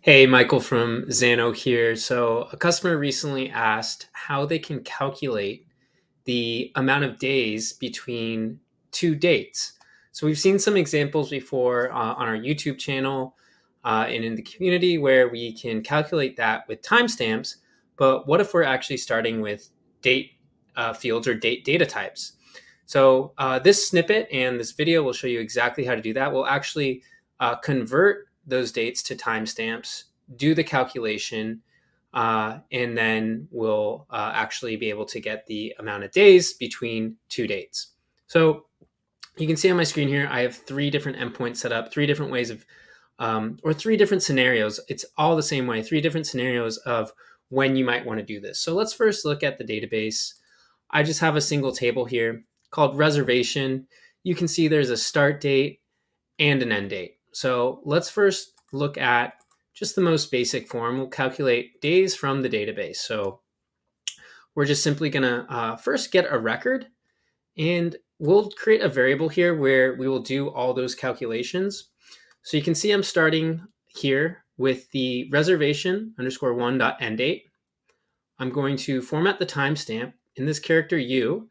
Hey, Michael from Xano here. So, a customer recently asked how they can calculate the amount of days between two dates. So, we've seen some examples before uh, on our YouTube channel uh, and in the community where we can calculate that with timestamps. But what if we're actually starting with date uh, fields or date data types? So, uh, this snippet and this video will show you exactly how to do that. We'll actually uh, convert those dates to timestamps, do the calculation, uh, and then we'll uh, actually be able to get the amount of days between two dates. So you can see on my screen here, I have three different endpoints set up, three different ways of, um, or three different scenarios. It's all the same way, three different scenarios of when you might want to do this. So let's first look at the database. I just have a single table here called reservation. You can see there's a start date and an end date. So let's first look at just the most basic form. We'll calculate days from the database. So we're just simply going to uh, first get a record and we'll create a variable here where we will do all those calculations. So you can see I'm starting here with the reservation underscore one dot end date. I'm going to format the timestamp in this character U,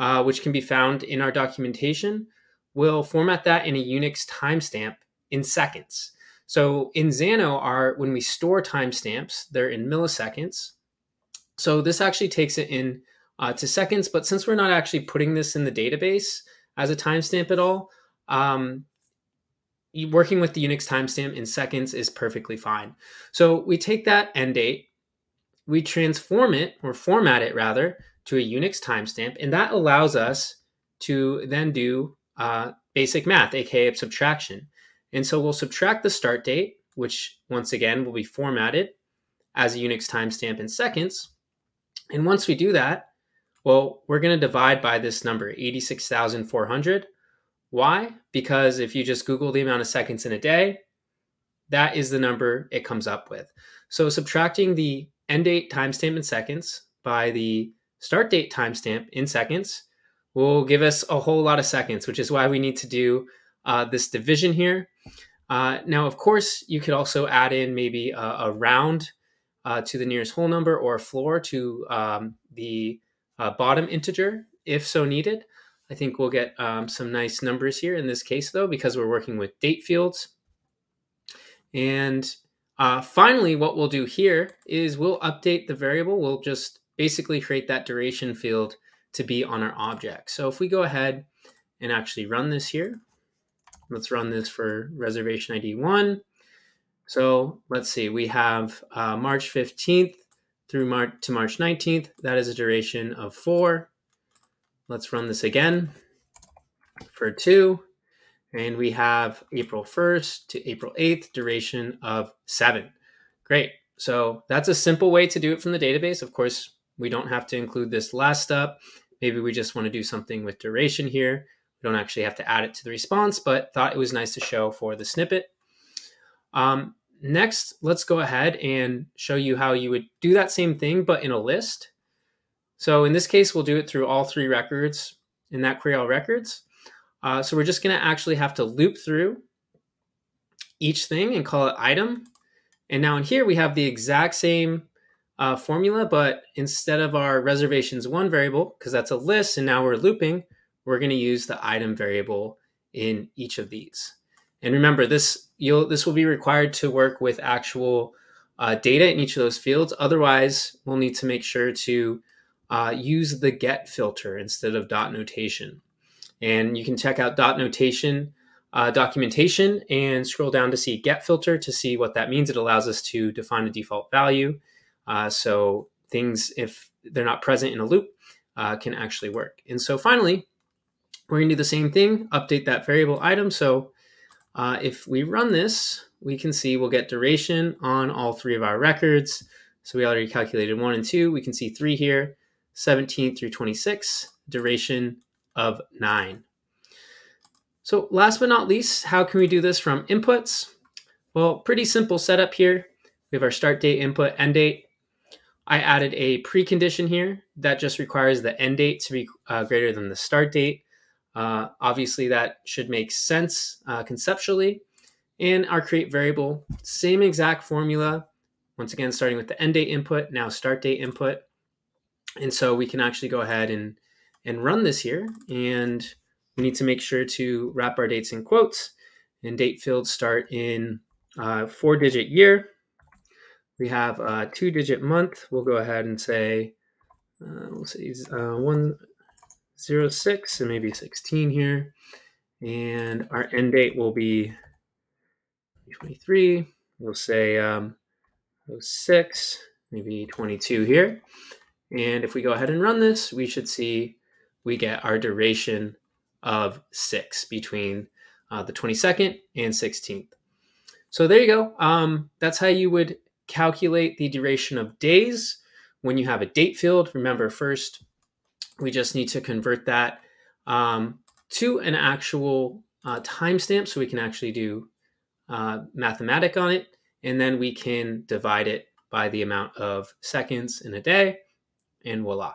uh, which can be found in our documentation. We'll format that in a Unix timestamp in seconds. So in Xano, our when we store timestamps, they're in milliseconds. So this actually takes it in uh, to seconds. But since we're not actually putting this in the database as a timestamp at all, um, working with the Unix timestamp in seconds is perfectly fine. So we take that end date, we transform it or format it rather to a Unix timestamp, and that allows us to then do uh, basic math, aka subtraction. And so we'll subtract the start date, which once again will be formatted as a Unix timestamp in seconds. And once we do that, well, we're going to divide by this number, 86,400. Why? Because if you just Google the amount of seconds in a day, that is the number it comes up with. So subtracting the end date timestamp in seconds by the start date timestamp in seconds will give us a whole lot of seconds, which is why we need to do uh, this division here. Uh, now, of course, you could also add in maybe a, a round uh, to the nearest whole number or a floor to um, the uh, bottom integer if so needed. I think we'll get um, some nice numbers here in this case, though, because we're working with date fields. And uh, finally, what we'll do here is we'll update the variable. We'll just basically create that duration field to be on our object. So if we go ahead and actually run this here, Let's run this for reservation ID one. So let's see, we have uh, March 15th through March to March 19th. That is a duration of four. Let's run this again for two. And we have April 1st to April 8th, duration of seven. Great. So that's a simple way to do it from the database. Of course, we don't have to include this last step. Maybe we just want to do something with duration here. We don't actually have to add it to the response, but thought it was nice to show for the snippet. Um, next, let's go ahead and show you how you would do that same thing, but in a list. So in this case, we'll do it through all three records in that query all records. Uh, so we're just going to actually have to loop through each thing and call it item. And now in here, we have the exact same uh, formula, but instead of our reservations one variable, because that's a list, and now we're looping, we're going to use the item variable in each of these. And remember, this you'll this will be required to work with actual uh, data in each of those fields. Otherwise, we'll need to make sure to uh, use the get filter instead of dot notation. And you can check out dot notation uh, documentation and scroll down to see get filter to see what that means. It allows us to define a default value. Uh, so things, if they're not present in a loop, uh, can actually work. And so finally, we're going to do the same thing, update that variable item. So uh, if we run this, we can see we'll get duration on all three of our records. So we already calculated one and two. We can see three here, 17 through 26, duration of nine. So last but not least, how can we do this from inputs? Well, pretty simple setup here. We have our start date input, end date. I added a precondition here that just requires the end date to be uh, greater than the start date. Uh, obviously, that should make sense uh, conceptually. and our create variable, same exact formula. Once again, starting with the end date input, now start date input. And so we can actually go ahead and, and run this here. And we need to make sure to wrap our dates in quotes and date fields start in uh, four digit year. We have a two digit month. We'll go ahead and say, uh, we'll say uh, 106 and maybe 16 here. And our end date will be 23. We'll say um, 06, maybe 22 here. And if we go ahead and run this, we should see we get our duration of six between uh, the 22nd and 16th. So there you go. Um, that's how you would calculate the duration of days when you have a date field. Remember, first, we just need to convert that um, to an actual uh, timestamp so we can actually do uh, mathematic on it. And then we can divide it by the amount of seconds in a day, and voila.